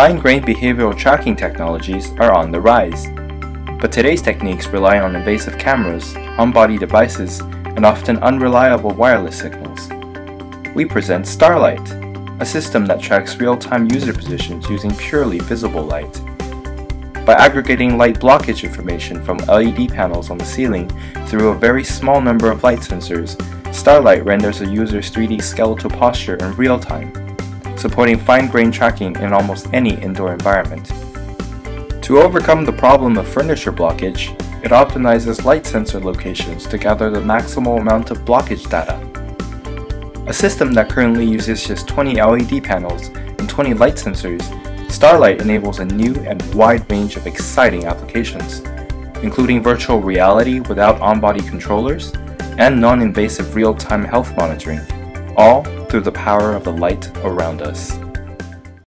Fine-grained behavioral tracking technologies are on the rise, but today's techniques rely on invasive cameras, on-body devices, and often unreliable wireless signals. We present Starlight, a system that tracks real-time user positions using purely visible light. By aggregating light blockage information from LED panels on the ceiling through a very small number of light sensors, Starlight renders a user's 3D skeletal posture in real time, supporting fine-grained tracking in almost any indoor environment. To overcome the problem of furniture blockage, it optimizes light sensor locations to gather the maximal amount of blockage data. A system that currently uses just 20 LED panels and 20 light sensors, Starlight enables a new and wide range of exciting applications, including virtual reality without on-body controllers, and non-invasive real-time health monitoring, all through the power of the light around us.